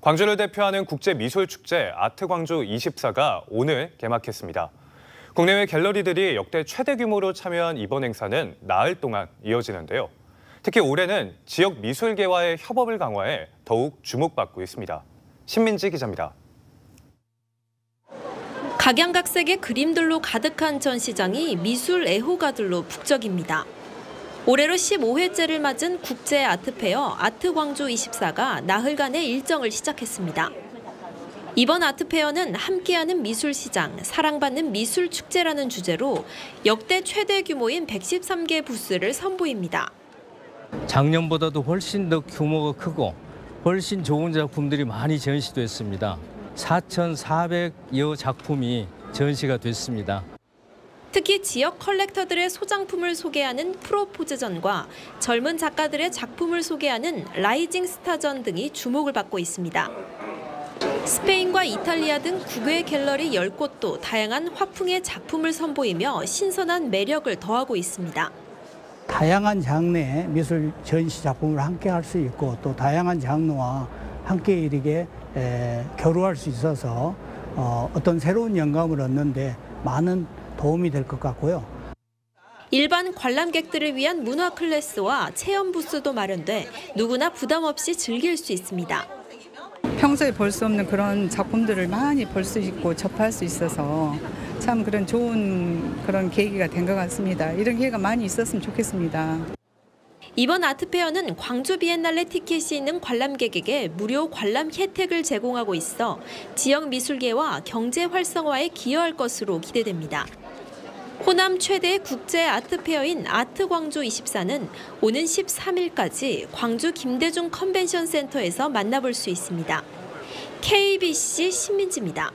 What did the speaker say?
광주를 대표하는 국제미술축제 아트광주 24가 오늘 개막했습니다. 국내외 갤러리들이 역대 최대 규모로 참여한 이번 행사는 나흘 동안 이어지는데요. 특히 올해는 지역 미술계와의 협업을 강화해 더욱 주목받고 있습니다. 신민지 기자입니다. 각양각색의 그림들로 가득한 전시장이 미술 애호가들로 북적입니다. 올해로 15회째를 맞은 국제 아트페어 아트광주 24가 나흘간의 일정을 시작했습니다. 이번 아트페어는 함께하는 미술시장, 사랑받는 미술축제라는 주제로 역대 최대 규모인 113개 부스를 선보입니다. 작년보다도 훨씬 더 규모가 크고 훨씬 좋은 작품들이 많이 전시됐습니다. 4,400여 작품이 전시가 됐습니다. 특히 지역 컬렉터들의 소장품을 소개하는 프로포즈전과 젊은 작가들의 작품을 소개하는 rising star전 등이 주목을 받고 있습니다. 스페인과 이탈리아 등 국외 갤러리 10곳도 다양한 화풍의 작품을 선보이며 신선한 매력을 더하고 있습니다. 다양한 장르의 미술 전시 작품을 함께 할 수 있고 또 다양한 장르와 함께 이르게 에, 교류할 수 있어서 어, 어떤 새로운 영감을 얻는데 많은 도움이 될 것 같고요. 일반 관람객들을 위한 문화 클래스와 체험 부스도 마련돼 누구나 부담 없이 즐길 수 있습니다. 평소에 볼 수 없는 그런 작품들을 많이 볼 수 있고 접할 수 있어서 참 그런 좋은 그런 계기가 된 것 같습니다. 이런 기회가 많이 있었으면 좋겠습니다. 이번 아트페어는 광주 비엔날레 티켓이 있는 관람객에게 무료 관람 혜택을 제공하고 있어 지역 미술계와 경제 활성화에 기여할 것으로 기대됩니다. 호남 최대 국제 아트페어인 아트광주 24는 오는 13일까지 광주 김대중 컨벤션 센터에서 만나볼 수 있습니다. KBC 신민지입니다.